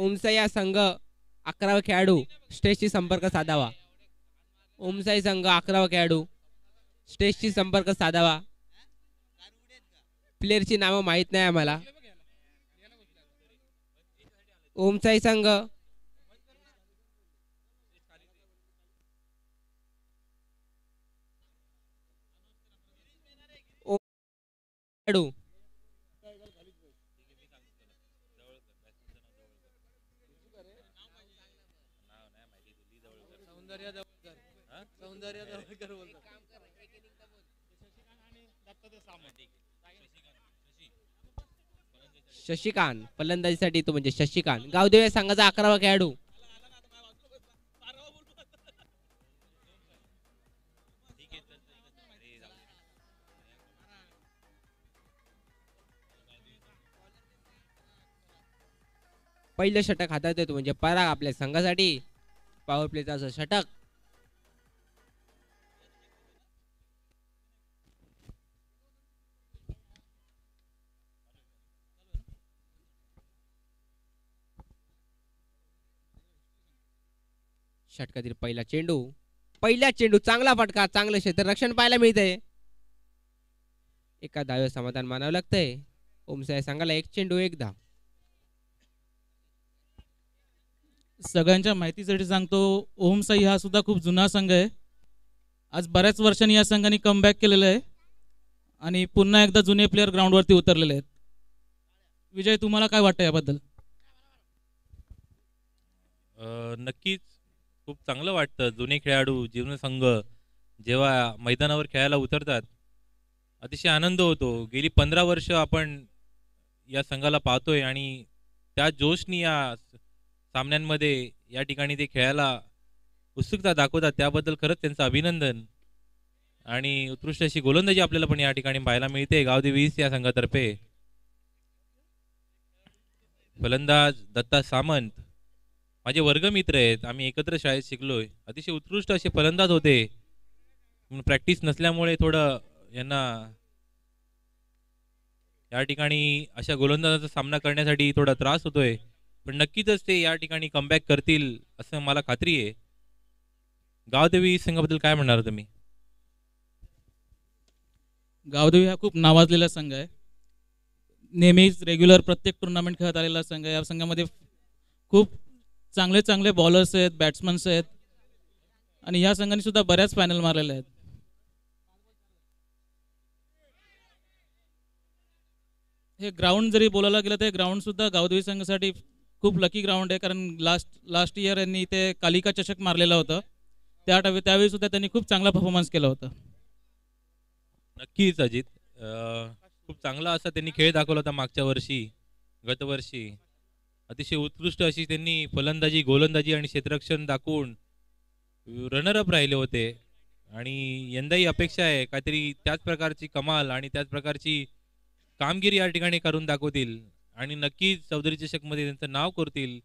ओमसाई या संघ अकरावा खेळाडू स्टेजशी संपर्क साधावा. ओमसाई संघ अकरावा खेळाडू स्टेजशी संपर्क साधावा. प्लेअरची नावं माहीत नाही आम्हाला. ओमसाई संघ खेळाडू सौंदर्य जवळकर सौंदर्य जवळकर बोलतो शशिकांत फलंदाजीसाठी तो म्हणजे शशिकांत. गावदेव या संघाचा अकरावा खेळाडू. पहिलं षटक हातात येतो म्हणजे पराग आपल्या संघासाठी. पॉवर प्लेचा असं षटक. षटकातील पहिला चेंडू. पहिला चेंडू चांगला फटका चांगलं क्षेत्ररक्षण पाहायला मिळतंय. एका धाव्या समाधान मानावं लागतंय. ओमसाय सांगायला एक चेंडू एक धाव. सगळ्यांच्या माहितीसाठी सांगतो ओम साई हा सुद्धा खूप जुना संघ आहे. आज बऱ्याच वर्षांनी या संघाने कमबॅक केलेलं आहे. आणि पुन्हा एकदा जुने प्लेअर ग्राउंडवरती उतरलेले आहेत. विजय तुम्हाला काय वाटतं याबद्दल? नक्कीच. खूप चांगलं वाटतं. जुने खेळाडू जीवन संघ जेव्हा मैदानावर खेळायला उतरतात अतिशय आनंद होतो. गेली पंधरा वर्ष आपण या संघाला पाहतोय आणि त्या जोशनी या सामन्यांमध्ये या ठिकाणी ते खेळायला उत्सुकता दाखवतात. त्याबद्दल खरंच त्यांचं अभिनंदन. आणि उत्कृष्ट अशी गोलंदाजी आपल्याला पण या ठिकाणी पाहायला मिळते. गावदेवी वीस या संघातर्फे. फलंदाज दत्ता सामंत. माझे वर्गमित्र आहेत आम्ही एकत्र शाळेत शिकलोय. अतिशय उत्कृष्ट असे फलंदाज होते. प्रॅक्टिस नसल्यामुळे थोडं यांना या ठिकाणी अशा गोलंदाजाचा सामना करण्यासाठी थोडा त्रास होतोय. पण नक्कीच ते या ठिकाणी कमबॅक करतील असं मला खात्री आहे. गावदेवी संघाबद्दल काय म्हणणार तुम्ही? गावदेवी हा खूप नावाजलेला संघ आहे. नेहमीच रेग्युलर प्रत्येक टुर्नामेंट खेळत आलेला संघ आहे. या संघामध्ये खूप चांगले चांगले बॉलर्स आहेत बॅट्समन्स आहेत. आणि या संघाने सुद्धा बऱ्याच फायनल मारलेल्या आहेत. हे ग्राउंड जरी बोलायला गेलं तर ग्राउंड सुद्धा गावदेवी संघासाठी खूप लकी ग्राउंड आहे. कारण लास्ट लास्ट इयर यांनी ते कालिका चषक मारलेलं होता. त्या त्यावेळी सुद्धा त्यांनी खूप चांगला परफॉर्मन्स केला होता. नक्कीच अजित. खूप चांगला असा त्यांनी खेळ दाखवला होता मागच्या वर्षी गतवर्षी अतिशय उत्कृष्ट अशी त्यांनी फलंदाजी गोलंदाजी आणि क्षेत्ररक्षण दाखवून रनरअप राहिले होते. आणि यंदाही अपेक्षा आहे काहीतरी त्याच प्रकारची कमाल आणि त्याच प्रकारची कामगिरी या ठिकाणी करून दाखवतील. आणि नक्कीच चौधरी चषकमध्ये त्यांचं नाव करतील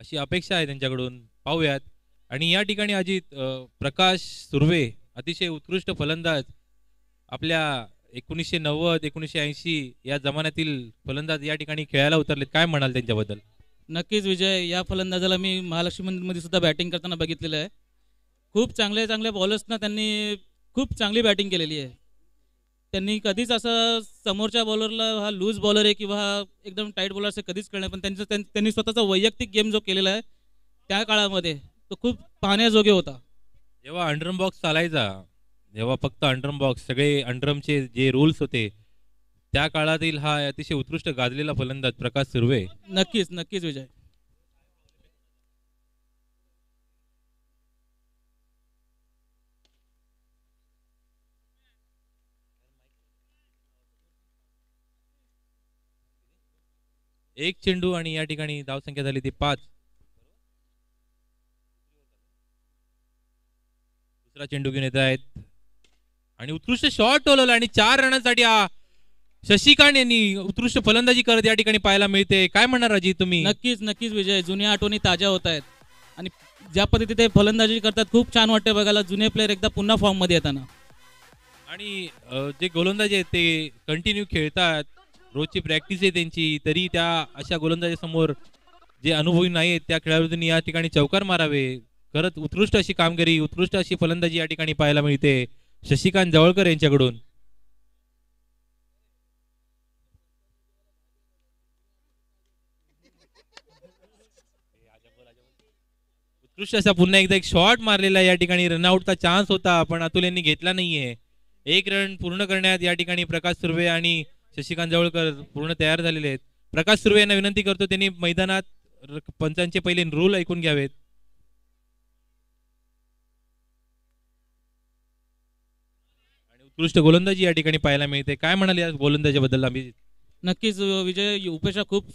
अशी अपेक्षा आहे त्यांच्याकडून. पाहूयात. आणि या ठिकाणी अजित प्रकाश सुर्वे अतिशय उत्कृष्ट फलंदाज आपल्या एकोणीसशे नव्वद एकोणीसशे ऐंशी या जमान्यातील फलंदाज या ठिकाणी खेळायला उतरलेत. काय म्हणाल त्यांच्याबद्दल? नक्कीच विजय या फलंदाजाला मी महालक्ष्मी मंदिरमध्ये सुद्धा बॅटिंग करताना बघितलेलं आहे. खूप चांगल्या चांगल्या बॉलर्सना त्यांनी खूप चांगली बॅटिंग केलेली आहे. त्यांनी कधीच असं समोरच्या बॉलरला हा लूज बॉलर आहे किंवा हा एकदम टाईट बॉलर असं कधीच कळणार पण त्यांचं त्यां- त्यांनी स्वतःचा वैयक्तिक गेम जो केलेला आहे त्या काळामध्ये तो खूप पाहण्याजोगे होता. जेव्हा अंडरम बॉक्स चालायचा जेव्हा फक्त अंडरम बॉक्स सगळे अंडरमचे जे रूल्स होते त्या काळातील हा अतिशय उत्कृष्ट गाजलेला फलंदाज प्रकाश सुर्वे. नक्कीच नक्कीच विजय. एक चेंडू आणि या ठिकाणी धावसंख्या झाली ती पाच. दुसरा चेंडू घेऊन येत आहेत. आणि उत्कृष्ट शॉट टोलवला आणि चार रनांसाठी हा शशिकांत यांनी उत्कृष्ट फलंदाजी करत या ठिकाणी पाहायला मिळते. काय म्हणणार अजित तुम्ही? नक्कीच नक्कीच विजय. जुन्या आठवणी ताज्या होत आहेत. आणि ज्या पद्धतीने ते फलंदाजी करतात खूप छान वाटते बघायला. जुने प्लेअर एकदा पुन्हा फॉर्ममध्ये येताना. आणि जे गोलंदाज आहेत ते कंटिन्यू खेळतात. रोजची प्रॅक्टिस आहे त्यांची. तरी त्या अशा गोलंदाजासमोर जे अनुभवी नाही आहेत त्या खेळाडूंनी या ठिकाणी चौकार मारावे. खरंच उत्कृष्ट अशी कामगिरी उत्कृष्ट अशी फलंदाजी या ठिकाणी पाहायला मिळते. शशिकांत जवळकर यांच्याकडून. उत्कृष्ट असा पुन्हा एकदा एक शॉट मारलेला या ठिकाणी. रनआउटचा चान्स होता पण अतुल यांनी घेतला नाहीये. एक रन पूर्ण करण्यात या ठिकाणी प्रकाश सुर्वे आणि शशिकांत जवळकर पूर्ण तयार झालेले आहेत. प्रकाश सुर्वे यांना विनंती करतो त्यांनी मैदानात पंचांचे पहिले रूल ऐकून घ्यावेत. आणि उत्कृष्ट गोलंदाजी या ठिकाणी पाहायला मिळते. काय म्हणाले या गोलंदाजीबद्दल आम्ही नक्कीच विजय उपेशा खूप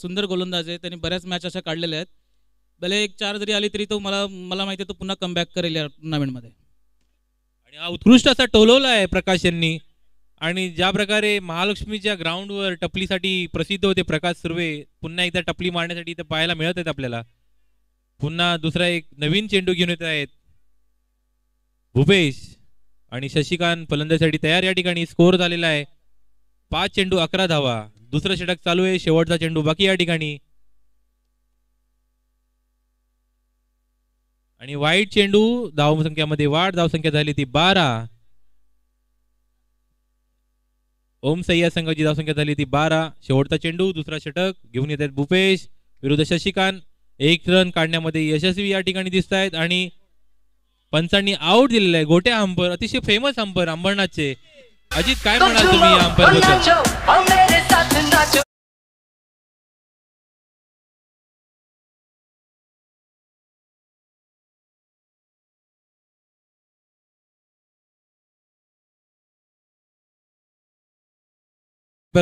सुंदर गोलंदाज आहे त्यांनी बऱ्याच मॅच अशा काढलेल्या आहेत. भले एक चार जरी आली तरी तो मला मला माहिती आहे तो पुन्हा कमबॅक करेल या टुर्नामेंटमध्ये आणि हा उत्कृष्ट असा टोलवला आहे प्रकाश यांनी. आणि ज्या प्रकारे महालक्ष्मीच्या ग्राउंडवर टपलीसाठी प्रसिद्ध होते प्रकाश सुर्वे पुन्हा एकदा टपली मारण्यासाठी इथं पाहायला मिळत आहेत आपल्याला. पुन्हा दुसरा एक नवीन चेंडू घेऊन येत आहेत. भूपेश आणि शशिकांत फलंदाजीसाठी तयार या ठिकाणी स्कोर झालेला आहे. पाच चेंडू अकरा धावा. दुसरं षटक चालू आहे. शेवटचा चेंडू बाकी या ठिकाणी. आणि वाईट चेंडू धावसंख्यामध्ये वाढ धावसंख्या झाली ती बारा. ओम सय्या संघाची धावसंख्या झाली ती बारा. शेवटचा चेंडू दुसरा षटक. घेऊन येत आहेत भूपेश विरुद्ध शशिकांत. एक रन काढण्यामध्ये यशस्वी या ठिकाणी दिसत आहेत आणि पंचांनी आउट दिलेलं आहे. गोट्या अंपर अतिशय फेमस अंपर अंबरनाथचे. अजित काय म्हणाल तुम्ही या अंपर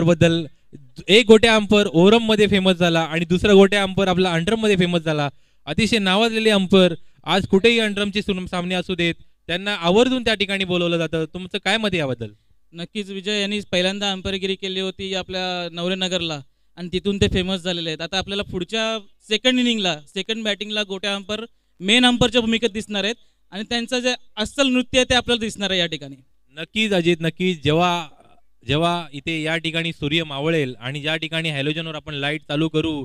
बद्दल एक गोट्या अंपर ओरममध्ये फेमस झाला आणि दुसरा गोट्या अंपर आपला अंडरममध्ये फेमस झाला. अतिशय नावाजलेले अंपर आज कुठेही अंडरमचे सामने असू देत त्यांना आवर्जून त्या ठिकाणी बोलवलं जातं. तुमचं काय मत याबद्दल? नक्कीच विजय यांनी पहिल्यांदा अंपायरगिरी केली होती आपल्या नवरेनगरला आणि तिथून ते फेमस झालेले आहेत. आता आपल्याला पुढच्या सेकंड इनिंगला सेकंड बॅटिंगला गोट्या अंपर मेन अंपरच्या भूमिकेत दिसणार आहेत. आणि त्यांचं जे अस्सल नृत्य आहे ते आपल्याला दिसणार आहे या ठिकाणी. नक्कीच अजित नक्कीच. जेव्हा जेव्हा इथे या ठिकाणी सूर्य मावळेल आणि ज्या ठिकाणी हॅलोजनवर आपण लाइट चालू करू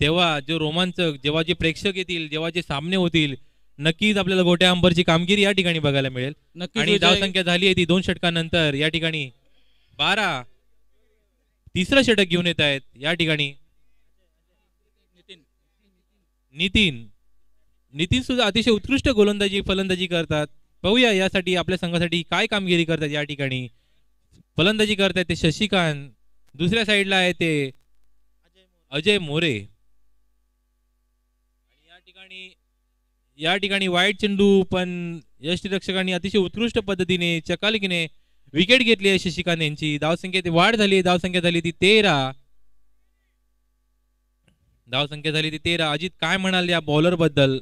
तेव्हा जो रोमांचक जेव्हा जे प्रेक्षक येतील जेव्हा जे सामने होतील नक्कीच आपल्याला गोट्या अंबरची कामगिरी या ठिकाणी बघायला मिळेल. आणि धावसंख्या झाली आहे ती दोन षटकानंतर. या ठिकाणी बारा तिसरं षटक घेऊन येत आहेत. या ठिकाणी नितीन. नितीन सुद्धा अतिशय उत्कृष्ट गोलंदाजी फलंदाजी करतात. पाहूया यासाठी आपल्या संघासाठी काय कामगिरी करतात या ठिकाणी. फलंदाजी करतात ते शशिकांत. दुसऱ्या साईडला आहे ते अजय मोरे. आणि या ठिकाणी या ठिकाणी वाईट चेंडू पण यष्टीरक्षकांनी अतिशय उत्कृष्ट पद्धतीने चकालकीने विकेट घेतली आहे शशिकांत यांची. धावसंख्येत वाढ झाली आहे धावसंख्या झाली ती तेरा. धावसंख्या झाली ती तेरा. अजित काय म्हणाल या बॉलरबद्दल?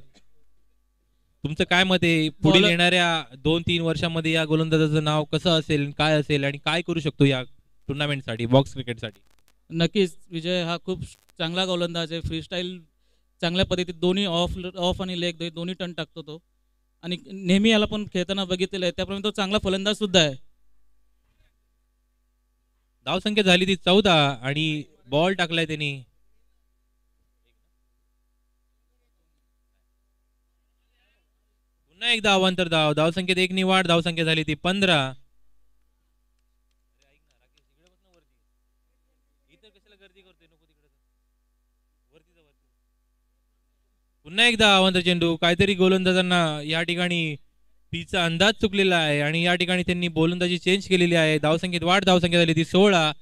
तुमचं काय मत आहे? पुढील येणाऱ्या दोन तीन वर्षामध्ये या गोलंदाजाचं नाव कसं असेल काय असेल आणि काय करू शकतो या टुर्नामेंटसाठी बॉक्स क्रिकेटसाठी नक्कीच विजय हा खूप चांगला गोलंदाज आहे. फ्रीस्टाईल चांगल्या पद्धतीत दोन्ही ऑफ ऑफ आणि लेग दोन्ही टन टाकतो तो. आणि नेहमी याला पण खेळताना बघितलेलं आहे. त्याप्रमाणे तो चांगला फलंदाज सुद्धा आहे. धावसंख्या झाली ती चौदा आणि बॉल टाकलाय त्यांनी. पुन्हा एकदा अवांतर धाव धावसंख्येत एक निवाड धावसंख्या झाली ती पंधरा. पुन्हा एकदा अवांतर चेंडू. काहीतरी गोलंदाजांना या ठिकाणी पीचा अंदाज चुकलेला आहे आणि या ठिकाणी त्यांनी गोलंदाजी चेंज केलेली आहे. धावसंख्येत वाढ धावसंख्या झाली ती सोळा.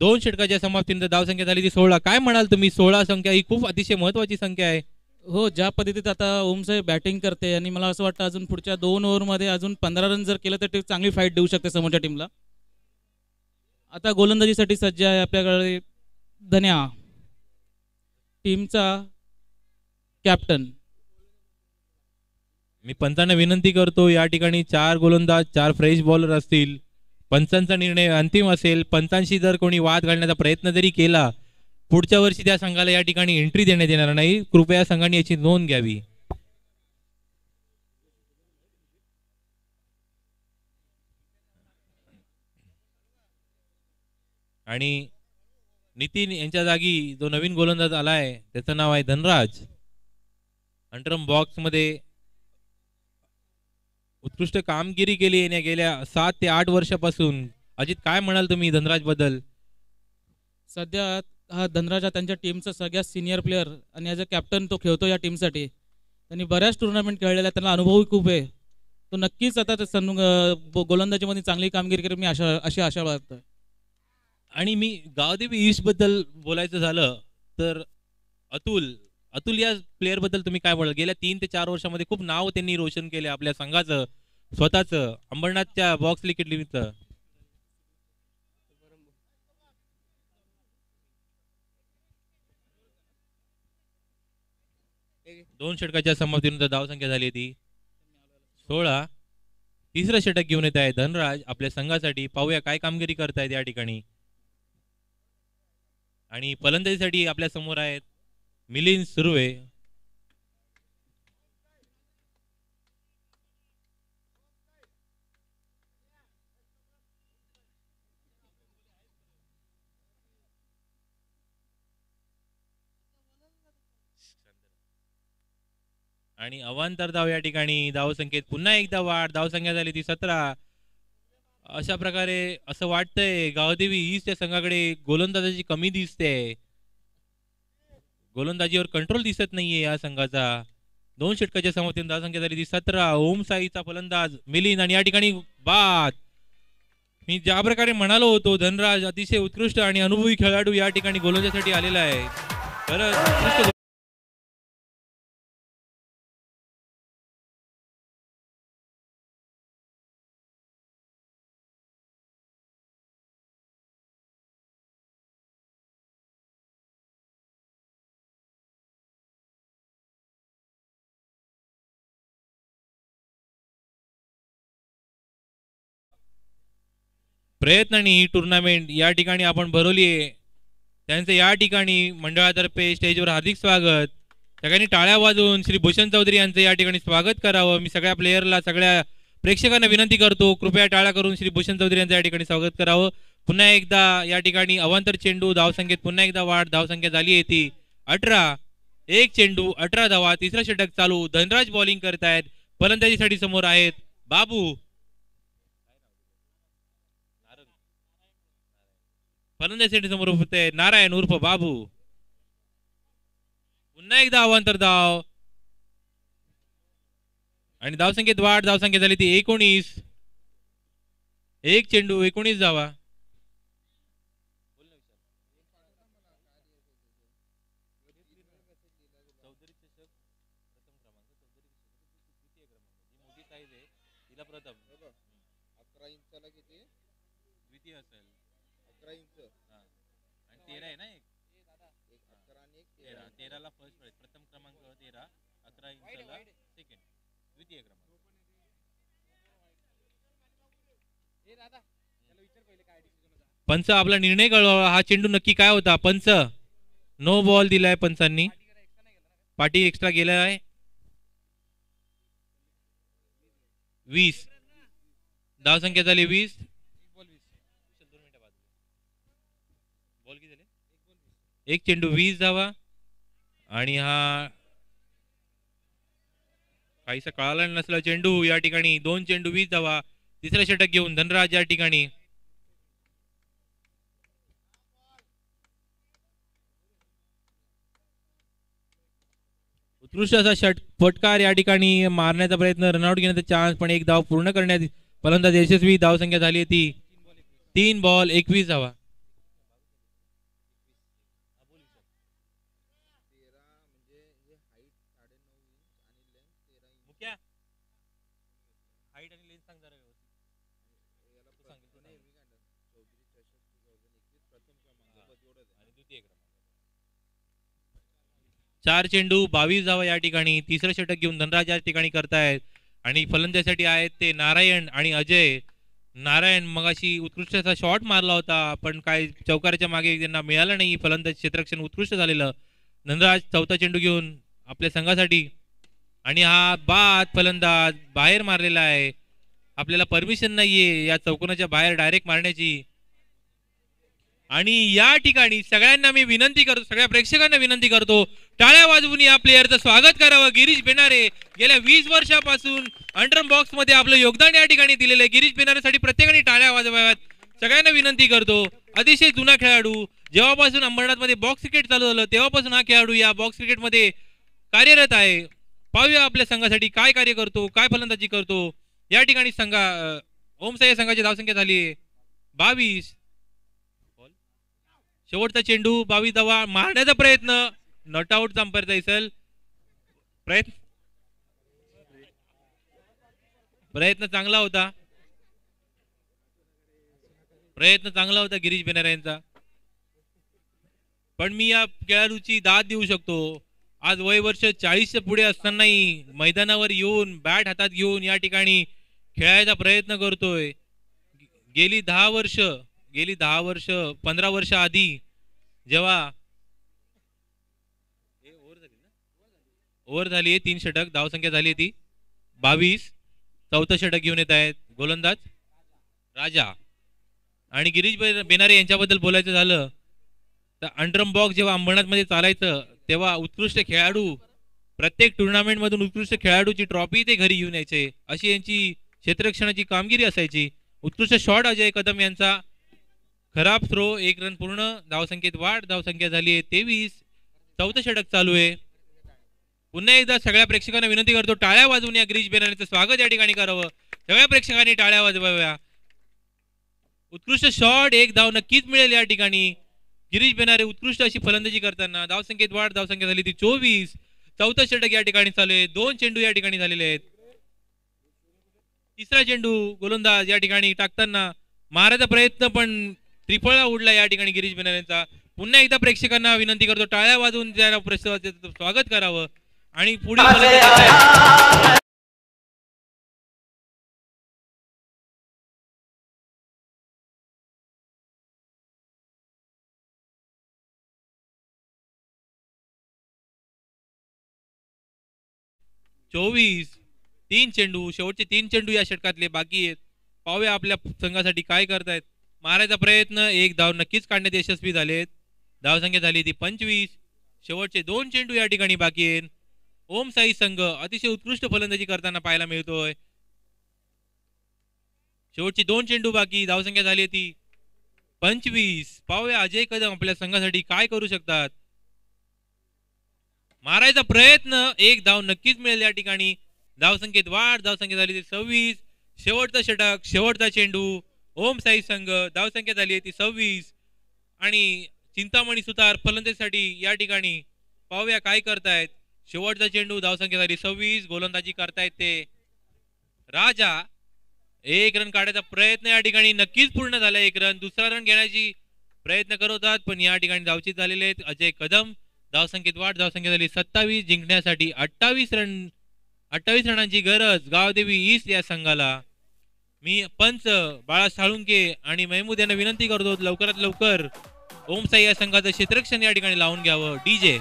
दोन षटकाच्या समाप्तीनंतर धावसंख्या झाली ती सोळा. काय म्हणाल तुम्ही? सोळा संख्या ही खूप अतिशय महत्वाची संख्या आहे. हो ज्या पद्धतीत आता ओमसाहेब बॅटिंग करते आणि मला असं वाटतं अजून पुढच्या दोन ओव्हरमध्ये अजून पंधरा रन जर केलं तर ते चांगली फाईट देऊ शकते समोरच्या टीमला आता गोलंदाजीसाठी सज्ज आहे आपल्याकडे धन्या टीमचा कॅप्टन मी पंचांना विनंती करतो या ठिकाणी चार गोलंदाज चार फ्रेश बॉलर असतील. पंचांचा निर्णय अंतिम असेल. पंचांशी जर कोणी वाद घालण्याचा प्रयत्न जरी केला पुढच्या वर्षी त्या संघाला या ठिकाणी एंट्री देण्यात येणार नाही. कृपया संघाने याची नोंद घ्यावी. आणि नितीन यांच्या जागी जो नवीन गोलंदाज आलाय त्याचं नाव आहे धनराज. अंटरम बॉक्समध्ये उत्कृष्ट कामगिरी केली याने गेल्या सात ते आठ वर्षापासून. अजित काय म्हणाल तुम्ही धनराजबद्दल सध्या हा धनराज हा त्यांच्या टीमचा सगळ्यात सिनियर प्लेअर आणि ॲज अ कॅप्टन तो खेळतो या टीमसाठी त्यांनी बऱ्याच टुर्नामेंट खेळलेल्या आहेत त्यांना अनुभवही खूप आहे. तो नक्कीच आता ते सन गोलंदाजीमध्ये चांगली कामगिरी करेल मी आशा अशी आशा बाळगतोय. आणि मी गावदेवी ईस्टबद्दल बोलायचं झालं तर अतुल अतुल या प्लेअरबद्दल तुम्ही काय बोलाल? गेल्या तीन ते चार वर्षामध्ये खूप नाव त्यांनी रोशन केले आपल्या संघाचं स्वतःचं अंबरनाथच्या बॉक्स क्रिकेट निमित्त दोन षटकाच्या समाप्तीनंतर धावसंख्या झाली ती सोळा तिसरं षटक घेऊन येत आहे धनराज. आपल्या संघासाठी पाहूया काय कामगिरी करतायत या ठिकाणी. आणि फलंदाजीसाठी आपल्यासमोर आहेत मिलिंद सुर्वे. आणि अवांतर धाव या ठिकाणी धावसंख्येत पुन्हा एकदा वाढ धावसंख्या झाली ती सतरा. अशा प्रकारे असं वाटतंय गावदेवी ईस्ट या संघाकडे गोलंदाजाची कमी दिसते. गोलंदाजीवर कंट्रोल दिसत नाहीये या संघाचा. दोन षटकाच्या समाप्तीने धावसंख्या झाली ती सतरा. ओम साईचा फलंदाज मिलिंद आणि या ठिकाणी बाद. मी ज्या प्रकारे म्हणालो होतो धनराज अतिशय उत्कृष्ट आणि अनुभवी खेळाडू या ठिकाणी गोलंदाजीसाठी आलेला आहे. खरंच उत्कृष्ट प्रयत्न आणि ही टुर्नामेंट या ठिकाणी आपण भरवली आहे. त्यांचं या ठिकाणी मंडळातर्फे स्टेजवर हार्दिक स्वागत. सगळ्यांनी टाळ्या वाजवून श्री भूषण चौधरी यांचं या ठिकाणी स्वागत करावं. मी सगळ्या प्लेयरला सगळ्या प्रेक्षकांना विनंती करतो. कृपया टाळ्या करून श्री भूषण चौधरी यांचं या ठिकाणी स्वागत करावं. पुन्हा एकदा या ठिकाणी अवांतर चेंडू धावसंख्येत पुन्हा एकदा वाढ धावसंख्या झाली आहे ती. अठरा एक चेंडू अठरा धावा तिसरा षटक चालू. धनराज बॉलिंग करतायत. फलंदाजीसाठी समोर आहेत बाबू. फलंदाजीसाठी समोर होते नारायण उर्फ बाबू पुन्हा एकदा अवांतर धाव आणि धावसंख्येत वाढ धावसंख्या झाली ती एकोणीस एक चेंडू एकोणीस धावा किती द्वितीय असेल अकरा इंच. आणि तेरा आहे ना एक? एक अकरा आणि एक तेरा. तेरा तेराला फर्स्ट प्राइज प्रथम क्रमांक तेरा अकरा इंचाला सेकंड द्वितीय क्रमांक. पंच आपला निर्णय कळवा. हा चेंडू नक्की काय होता? पंच. नो बॉल दिलाय पंचांनी. पाठी एक्स्ट्रा गेला आहे वीस. धावसंख्या झाली वीस. एक चेंडू वीस धावा आणि हा काहीसा कळाला नसला चेंडू या ठिकाणी. दोन चेंडू वीस धावा तिसरा षटक घेऊन धनराज या ठिकाणी. उत्कृष्ट असा षट फटकार या ठिकाणी मारण्याचा प्रयत्न. रनआउट घेण्याचा चान्स पण एक धाव पूर्ण करण्यात फलंदाज यशस्वी धावसंख्या झाली ती तीन बॉल एकवीस धावा तेरा म्हणजे हे हाईट साडेनऊ इंच आणि लेंथ तेरा इंच मुक्या हाईट आणि लेन्थ सांग जरा व्यवस्थित याला तू सांगितलं प्रथम- नाही, मी काय म्हणतो, चौधरी चषक 2021 प्रथम क्रमांक हा. बस एवढंच आहे. आणि द्वितीय क्रमांक चार चेंडू बावीस धावा या ठिकाणी तिसरं षटक घेऊन धनराज या ठिकाणी करतायत. आणि फलंदाजीसाठी आहेत ते नारायण आणि अजय. नारायण मगाशी उत्कृष्ट असा शॉट मारला होता पण काय चौकाराच्या मागे त्यांना मिळालं नाही. फलंदाज क्षेत्रक्षण उत्कृष्ट झालेलं. धनराज चौथा चेंडू घेऊन आपल्या संघासाठी. आणि हा बाद फलंदाज बाहेर मारलेला आहे. आपल्याला परमिशन नाहीये या चौकोनाच्या बाहेर डायरेक्ट मारण्याची. आणि या ठिकाणी सगळ्यांना मी विनंती करतो सगळ्या प्रेक्षकांना विनंती करतो टाळ्या वाजवून या प्लेअरचं स्वागत करावं. गिरीश बेनारे गेल्या वीस वर्षापासून अंडर बॉक्समध्ये आपलं योगदान या ठिकाणी दिलेलं आहे. गिरीश बेनारेसाठी प्रत्येकाने टाळ्या वाजवाव्यात. सगळ्यांना विनंती करतो. अतिशय जुना खेळाडू. जेव्हापासून अंबरनाथमध्ये बॉक्स क्रिकेट चालू झालं तेव्हापासून हा खेळाडू या बॉक्स क्रिकेटमध्ये कार्यरत आहे. पाहूया आपल्या संघासाठी काय कार्य करतो काय फलंदाजी करतो. या ठिकाणी संघा ओमसाई संघाची धावसंख्या झाली आहे. बावीस. शेवटचा चेंडू बावीस धावा मारण्याचा प्रयत्न. नॉट आउट जांपर जायसल प्रयत्न प्रयत्न चांगला होता. प्रयत्न चांगला होता गिरीश बेनारे यांचा. पण मी या खेळाडूची दाद देऊ शकतो. आज वय वर्ष चाळीसच्या पुढे असतानाही मैदानावर येऊन बॅट हातात घेऊन या ठिकाणी खेळायचा प्रयत्न करतोय. गेली दहा वर्ष गेली दहा वर्ष पंधरा वर्ष आधी जेव्हा ओव्हर झाली आहे तीन षटक धावसंख्या झाली आहे ती. बावीस चौथं षटक घेऊन येत आहेत गोलंदाज. राजा. आणि गिरीश बेनारे यांच्याबद्दल बोलायचं झालं तर अंडरम बॉक्स जेव्हा अंबरनाथमध्ये चालायचं तेव्हा उत्कृष्ट खेळाडू प्रत्येक टुर्नामेंट मधून उत्कृष्ट खेळाडूची ट्रॉफी ते घरी घेऊन यायचे. अशी यांची क्षेत्ररक्षणाची कामगिरी असायची. उत्कृष्ट शॉट अजय कदम यांचा खराब थ्रो एक रन पूर्ण धावसंख्येत वाढ धावसंख्या झाली आहे तेवीस. चौथं षटक चालू आहे. पुन्हा एकदा सगळ्या प्रेक्षकांना विनंती करतो टाळ्या वाजवून या ग्रीज बेनारेचं स्वागत या ठिकाणी करावं. सगळ्या प्रेक्षकांनी टाळ्या वाजवाव्या. उत्कृष्ट शॉट एक धाव नक्कीच मिळेल या ठिकाणी. गिरीश बेनारे उत्कृष्ट अशी फलंदाजी करताना धावसंख्येत वाढ धावसंख्या झाली ती चोवीस. चौथं षटक या ठिकाणी चालू आहे. दोन चेंडू या ठिकाणी झालेले आहेत. तिसरा चेंडू गोलंदाज या ठिकाणी टाकताना मारायचा प्रयत्न पण त्रिफळा उडला या ठिकाणी गिरीश बेनारेंचा पुन्हा एकदा प्रेक्षकांना विनंती करतो टाळ्या वाजवून त्या प्रस्तावाचं स्वागत करावं आणि आहे. चोवीस तीन चेंडू शेवटचे तीन चेंडू या षटकातले बाकी आहेत. पाहूया आपल्या संघासाठी काय करतायत. मारायचा प्रयत्न. एक धाव नक्कीच काढण्यात यशस्वी झालेत धावसंख्या झाली ती पंचवीस. शेवटचे दोन चेंडू या ठिकाणी बाकी आहेत. ओम साई संघ अतिशय उत्कृष्ट फलंदाजी करताना पाहायला मिळतोय. शेवटची दोन चेंडू बाकी. धावसंख्या झाली ती पंचवीस. पाहूया अजय कदम आपल्या संघासाठी काय करू शकतात. मारायचा प्रयत्न. एक धाव नक्कीच मिळेल या ठिकाणी. धावसंख्येत वाढ. धावसंख्या झाली ती सव्वीस. शेवटचा षटक. शेवटचा चेंडू. ओम साई संघ धावसंख्या झाली आहे ती सव्वीस. आणि चिंतामणी सुतार फलंदाजीसाठी या ठिकाणी पाहूया काय करतायत. शेवटचा चेंडू धावसंख्या झाली सव्वीस. गोलंदाजी करतायत ते राजा. एक रन काढायचा प्रयत्न या ठिकाणी नक्कीच पूर्ण झाला एक रन दुसरा रन घेण्याची प्रयत्न करतात पण या ठिकाणी धावचित झालेले आहेत अजय कदम. धावसंख्येत वाढ धावसंख्या झाली सत्तावीस. जिंकण्यासाठी अठ्ठावीस रन अठ्ठावीस रनांची गरज गावदेवी ईस्ट या संघाला. मी पंच बाळा साळुंके आणि महमूद यांना विनंती करतो लवकरात लवकर ओमसाई या संघाचं क्षेत्रक्षण या ठिकाणी लावून घ्यावं. डीजे.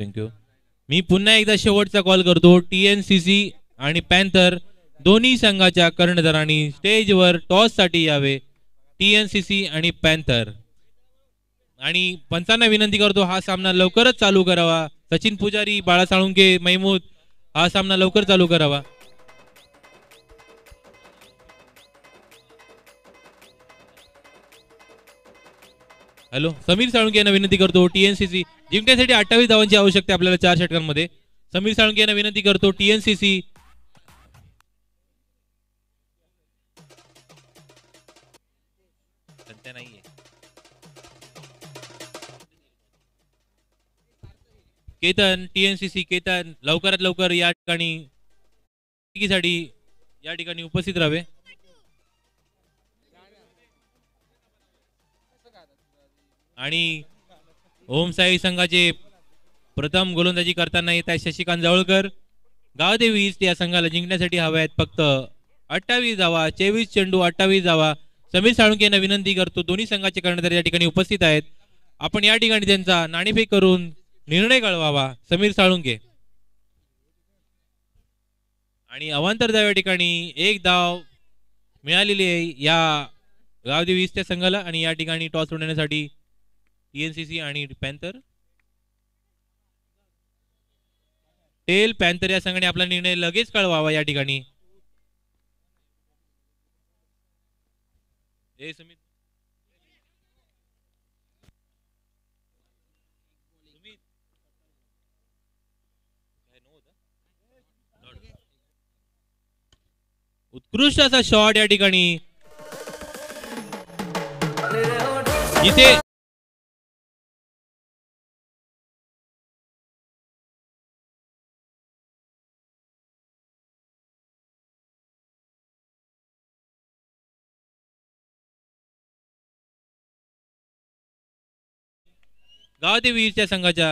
थँक्यू मी पुन्हा एकदा शेवटचा कॉल करतो. टी एन सी सी आणि पॅन्थर दोन्ही संघाच्या कर्णधारांनी स्टेजवर टॉससाठी यावे. टी एन सी सी आणि पॅन्थर आणि पंचांना विनंती करतो हा सामना लवकरच चालू करावा. सचिन पुजारी बाळा साळुंके मैमूद हा सामना लवकर चालू करावा. हॅलो समीर साळुंके यांना विनंती करतो टीएनसीसी जिंकण्यासाठी अठ्ठावीस धावांची आवश्यकता आहे आपल्याला चार षटकांमध्ये. समीर साळुंके यांना विनंती करतो टीएनसीसी नाहीये. केतन टीएनसीसी केतन लवकरात लवकर या ठिकाणी साठी या ठिकाणी उपस्थित राहावे. आणि ओम साई संघाचे प्रथम गोलंदाजी करताना येत आहे शशिकांत जवळकर. गावदेवी ईस्ट या संघाला जिंकण्यासाठी हव्या आहेत फक्त अठ्ठावीस धावा चोवीस चेंडू अठ्ठावीस धावा. समीर साळुंके यांना विनंती करतो दोन्ही संघाचे कर्णधार या ठिकाणी उपस्थित आहेत. आपण या ठिकाणी त्यांचा नाणेफेक करून निर्णय कळवावा. समीर साळुंके आणि अवांतर धाव या ठिकाणी एक धाव मिळालेली आहे या गावदेवी ईस्ट या संघाला आणि या ठिकाणी टॉस उडण्यासाठी टीएनसीसी आणि पॅन्थर? टेल पॅन्थर या संघाने आपला निर्णय लगेच कळवावा या ठिकाणी. उत्कृष्ट असा शॉट या ठिकाणी. इथे गावदेवीच्या संघाच्या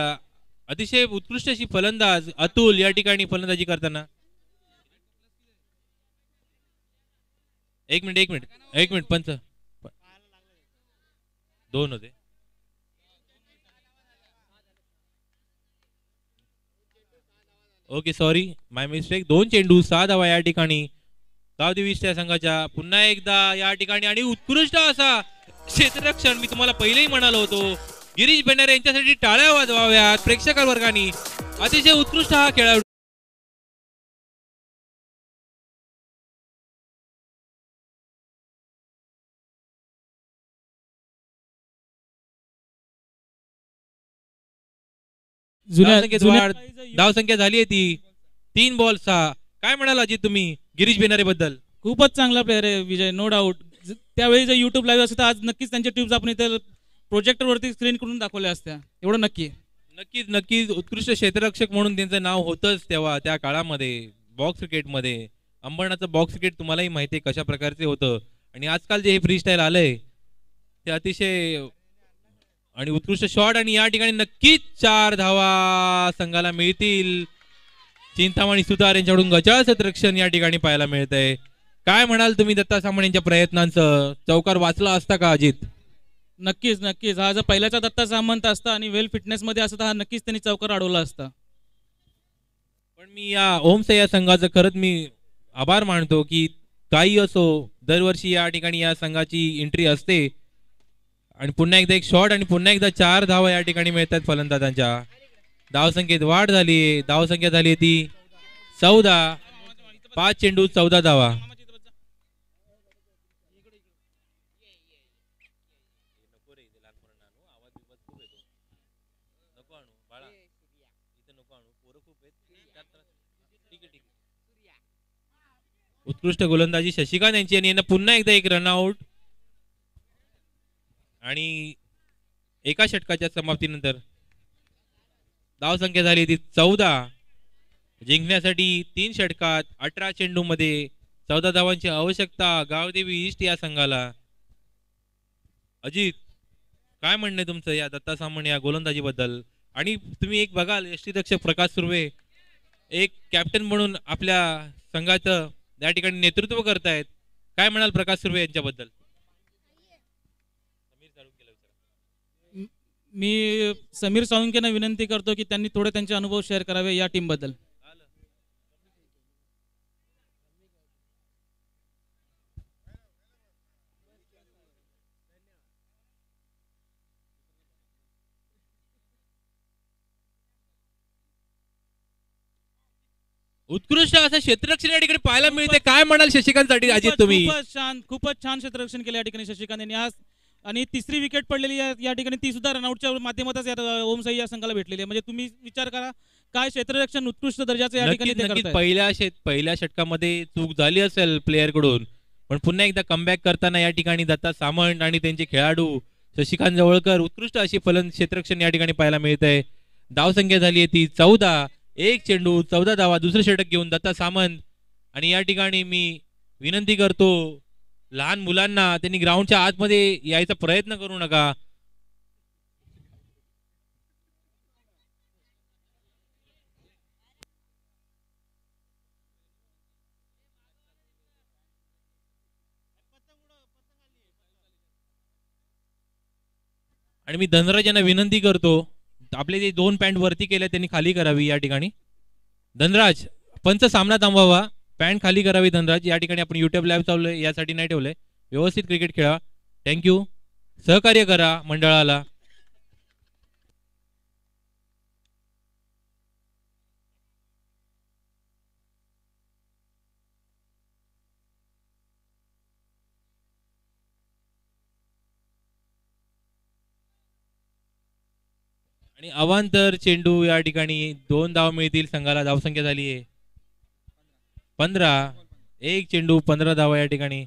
अतिशय उत्कृष्ट अशी फलंदाज अतुल या ठिकाणी फलंदाजी करताना. एक मिनिट एक मिनिट एक मिनिट पंच. दोन होते. ओके सॉरी माय मिस्टेक दोन चेंडू सहा धावा या ठिकाणी. गावदेवीच्या संघाच्या पुन्हा एकदा या ठिकाणी. आणि उत्कृष्ट असा क्षेत्ररक्षण मी तुम्हाला पहिलेही म्हणालो होतो. गिरीश बेनर यांच्यासाठी टाळ्या वाजवाव्यात प्रेक्षक वर्गाने. अतिशय उत्कृष्ट हा खेळाडू. वाढ धावसंख्या झाली आहे ती. तीन बॉल सहा काय म्हणाल अजित तुम्ही गिरीश बेनारे बद्दल? खूपच चांगला प्लेअर आहे विजय नो डाऊट त्यावेळी जर युट्यूब लाईव्ह असतं तर आज नक्कीच त्यांच्या ट्यूब्स आपण इथे प्रोजेक्टरवरती स्क्रीन करून दाखवल्या असत्या. एवढं नक्की आहे. नक्कीच नक्कीच. उत्कृष्ट क्षेत्ररक्षक म्हणून त्यांचं नाव होतंच तेव्हा त्या काळामध्ये बॉक्स क्रिकेटमध्ये. अंबरनाथचं बॉक्स क्रिकेट तुम्हालाही माहिती आहे कशा प्रकारचे होतं. आणि आजकाल जे हे फ्री स्टाईल आलंय ते अतिशय आणि उत्कृष्ट शॉट आणि या ठिकाणी नक्कीच चार धावा संघाला मिळतील. चिंतामणी सुतार यांच्याकडून गजासत रक्षण या ठिकाणी पाहायला मिळत आहे काय म्हणाल तुम्ही दत्ता सामण यांच्या प्रयत्नांचं? चौकार वाचला असता का अजित? नक्कीच नक्कीच. हा जर पहिल्याचा दत्ता सामंत असता आणि वेल फिटनेस मध्ये असता हा नक्कीच त्यांनी चौकार अडवला असता. पण मी या ओमसे या संघाचं खरंच मी आभार मानतो की काही असो दरवर्षी या ठिकाणी या संघाची एंट्री असते. आणि पुन्हा एकदा एक शॉट आणि पुन्हा एकदा चार धावा या ठिकाणी मिळतात फलंदाजांच्या. धावसंख्येत वाढ झाली धावसंख्या झाली ती चौदा. पाच चेंडू चौदा धावा. उत्कृष्ट गोलंदाजी शशिकांत यांची आणि यांना पुन्हा एकदा एक रनआउट आणि एका षटकाच्या समाप्तीनंतर धावसंख्या झाली ती चौदा. जिंकण्यासाठी तीन षटकात अठरा चेंडू मध्ये चौदा धावांची आवश्यकता गावदेवी ईस्ट या संघाला. अजित काय म्हणणे तुमचं या दत्ता सामण या गोलंदाजीबद्दल? आणि तुम्ही एक बघाल यष्टीरक्षक प्रकाश सुर्वे एक कॅप्टन म्हणून आपल्या संघाचं या ठिकाणी नेतृत्व करतायत. काय म्हणाल प्रकाश सुर्वे यांच्याबद्दल? मी समीर साळुंकेना विनंती करतो की त्यांनी थोडे त्यांचे अनुभव शेअर करावे या टीमबद्दल उत्कृष्ट असं क्षेत्ररक्षण या ठिकाणी पाहायला मिळते. काय म्हणाल शशिकांत साठी अजित तुम्ही? खूपच छान खूपच छान क्षेत्ररक्षण केलं या ठिकाणी शशिकांत यांनी. आज आणि तिसरी विकेट पडलेली या ठिकाणी ती सुद्धा रनआउटच्या माध्यमातच या ओम साई या संघाला भेटलेली आहे. म्हणजे तुम्ही विचार करा काय क्षेत्ररक्षण उत्कृष्ट दर्जाचं या ठिकाणी. पहिल्या पहिल्या षटकामध्ये चूक झाली असेल प्लेअरकडून पण पुन्हा एकदा कमबॅक करताना या ठिकाणी दत्ता सामंत आणि त्यांचे खेळाडू शशिकांत जवळकर उत्कृष्ट अशी फलन क्षेत्ररक्षण या ठिकाणी पाहायला मिळत आहे धावसंख्या झाली आहे ती चौदा एक चेंडू चौदा धावा दुसरे षटक घेऊन दत्ता सामंत. आणि या ठिकाणी मी विनंती करतो लहान मुलांना त्यांनी ग्राउंडच्या आतमध्ये यायचा प्रयत्न करू नका. आणि मी धनराज यांना विनंती करतो आपले जे दोन पॅन्ट वरती केले त्यांनी खाली करावी या ठिकाणी. धनराज पंच सामना थांबवावा. पॅन्ट खाली करावी धनराज. या ठिकाणी आपण युट्यूब लाईव्ह चाललोय यासाठी नाही ठेवलंय व्यवस्थित क्रिकेट खेळा. थँक्यू सहकार्य करा मंडळाला. आणि अवांतर चेंडू या ठिकाणी दोन धाव मिळतील संघाला धावसंख्या झाली आहे. पंधरा एक चेंडू पंधरा धावा या ठिकाणी.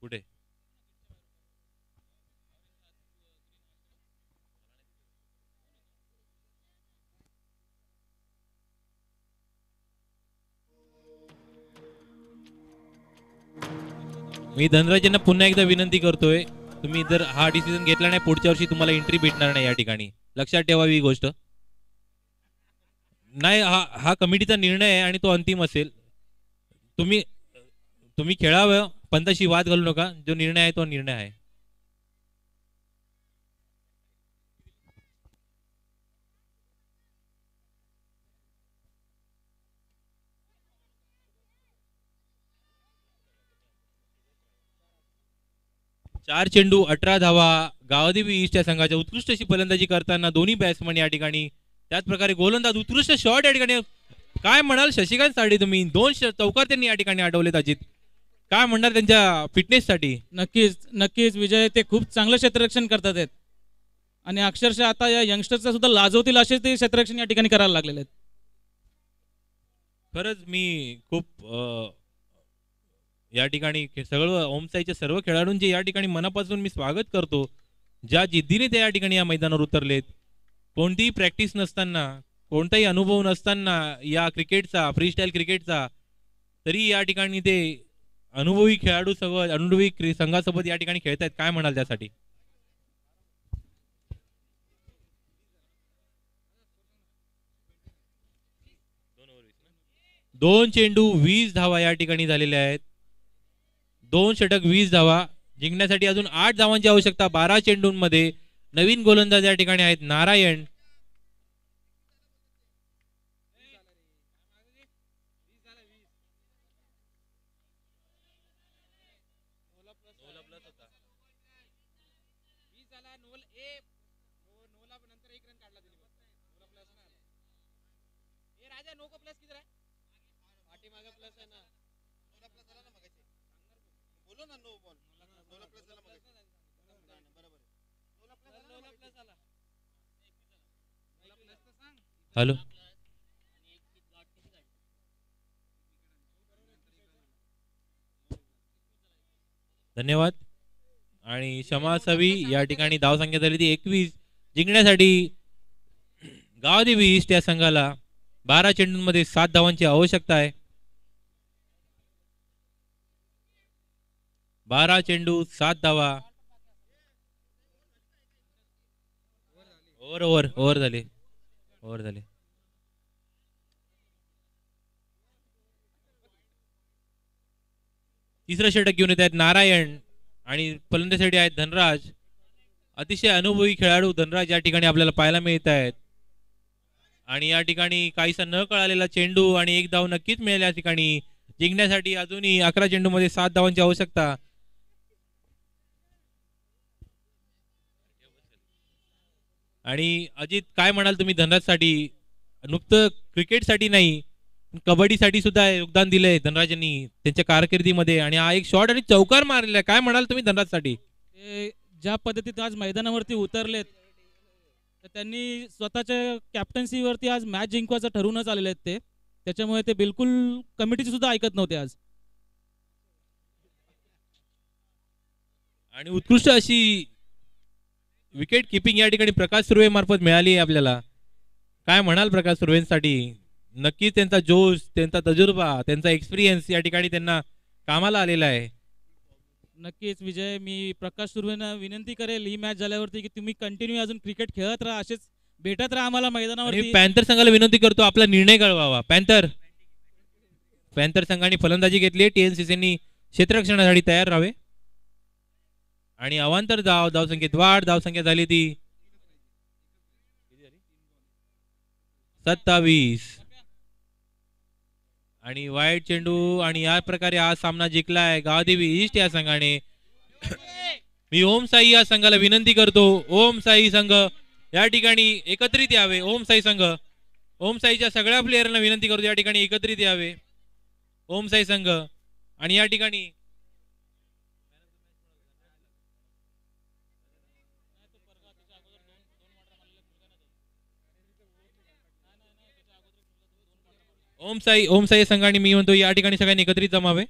कुठे? मी धनराजांना पुन्हा एकदा विनंती करतोय तुम्ही जर हा डिसिजन घेतला नाही पुढच्या वर्षी तुम्हाला एंट्री भेटणार नाही या ठिकाणी. लक्षात ठेवावी ही गोष्ट. नाही हा हा कमिटीचा निर्णय आहे आणि तो अंतिम असेल. तुम्ही तुम्ही खेळावं पंताशी वाद घालू नका. जो निर्णय आहे तो निर्णय आहे. चार चेंडू अठरा धावा गावदेवी ईस्ट या संघाच्या उत्कृष्ट अशी फलंदाजी करताना दोन्ही बॅट्समन या ठिकाणी त्याच प्रकारे गोलंदाज उत्कृष्ट शॉट या ठिकाणी काय म्हणाल शशिकांत साडी तुम्ही? दोन चौकार त्यांनी या ठिकाणी अडवलेत अजित. काय म्हणणार त्यांच्या फिटनेस साठी? नक्कीच नक्कीच विजय ते खूप चांगलं क्षेत्ररक्षण करतात आहेत आणि अक्षरशः आता या यंगस्टरचा सुद्धा लाजवतील असे ते क्षेत्ररक्षण या ठिकाणी करायला लागलेले आहेत. खरंच मी खूप या ठिकाणी सगळं ओमसाईच्या सर्व खेळाडूंचे या ठिकाणी मनापासून मी स्वागत करतो ज्या जिद्दीने ते या ठिकाणी या मैदानावर उतरलेत कोणतीही प्रॅक्टिस नसताना कोणताही अनुभव नसताना या क्रिकेटचा फ्रीस्टाईल क्रिकेटचा तरी या ठिकाणी ते अनुभवी खेळाडू सोबत अनुभवी संघासोबत या ठिकाणी खेळतायत. काय म्हणाल त्यासाठी? दोन चेंडू वीस धावा या ठिकाणी झालेल्या आहेत. दोन षटक वीस धावा जिंकण्यासाठी अजून आठ धावांची आवश्यकता बारा चेंडूंमध्ये. नवीन गोलंदाज या ठिकाणी आहेत नारायण. हॅलो. धन्यवाद. आणि क्षमा असावी या ठिकाणी धावसंख्या झाली ती एकवीस. जिंकण्यासाठी गावदेवी ईस्ट या संघाला बारा चेंडूंमध्ये सात धावांची आवश्यकता आहे. बारा चेंडू सात धावा. ओव्हर ओव्हर ओव्हर झाले. ओव्हर झाले. तिसरं षटक घेऊन येत आहेत नारायण आणि फलंदासाठी आहेत धनराज. अतिशय अनुभवी खेळाडू धनराज या ठिकाणी आपल्याला पाहायला मिळत आहेत. आणि या ठिकाणी काहीसा न कळालेला चेंडू आणि एक धाव नक्कीच मिळेल या ठिकाणी. जिंकण्यासाठी अजूनही अकरा चेंडूमध्ये सात धावांची आवश्यकता. आणि अजित काय म्हणाल तुम्ही धनराजसाठी? नुकतं क्रिकेटसाठी नाही कबड्डीसाठी सुद्धा योगदान दिलंय धनराजांनी त्यांच्या कारकिर्दीमध्ये. आणि हा एक शॉट आणि चौकार मारलेला आहे. काय म्हणाल तुम्ही धनराजसाठी? ते ज्या पद्धतीत आज मैदानावरती उतरलेत तर त्यांनी स्वतःच्या कॅप्टन्सीवरती आज मॅच जिंकवायचं ठरवूनच आलेले आहेत ते. त्याच्यामुळे ते बिलकुल कमिटीची सुद्धा ऐकत नव्हते आज. आणि उत्कृष्ट अशी विकेट किपिंग या ठिकाणी प्रकाश सुर्वे मार्फत मिळाली आहे आपल्याला. काय म्हणाल प्रकाश सुर्वेंसाठी? नक्कीच त्यांचा जोश त्यांचा तजुर्बा त्यांचा एक्सपिरियन्स या ठिकाणी त्यांना कामाला आलेला आहे. नक्कीच विजय मी प्रकाश सुर्वेंना विनंती करेल ही मॅच झाल्यावरती की तुम्ही कंटिन्यू अजून क्रिकेट खेळत राहा असेच भेटत राहा आम्हाला आणि मैदानावरती पॅन्थर संघाला विनंती करतो आपला निर्णय कळवावा. पॅन्थर पॅन्थर संघाने फलंदाजी घेतली टीएनसीसीनी क्षेत्ररक्षणासाठी तयार राहावे. आणि अवांतर धाव धावसंख्येत वाढ धावसंख्या झाली ती. सत्तावीस. आणि वाईट चेंडू आणि या प्रकारे हा सामना जिंकलाय. गावदेवी ईस्ट या संघाने. मी ओम साई या संघाला विनंती करतो. ओम साई संघ या ठिकाणी एकत्रित यावे. ओम साई संघ. ओम साईच्या सगळ्या प्लेयरना विनंती करतो या ठिकाणी एकत्रित यावे. ओम साई संघ. आणि या ठिकाणी ओम साई ओम साई संघ आणि मी म्हणतो या ठिकाणी सगळ्यांनी एकत्रित जमावे.